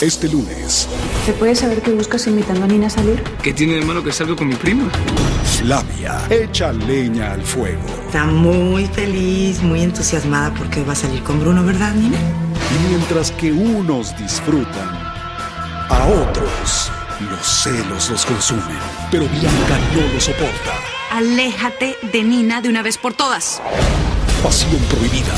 Este lunes, ¿Se puede saber qué buscas invitando a Nina a salir? ¿Qué tiene de malo que salga con mi prima? Flavia echa leña al fuego. Está muy feliz, muy entusiasmada porque va a salir con Bruno, ¿verdad, Nina? Y mientras que unos disfrutan, a otros los celos los consumen. Pero Bianca no lo soporta. Aléjate de Nina de una vez por todas. Pasión prohibida.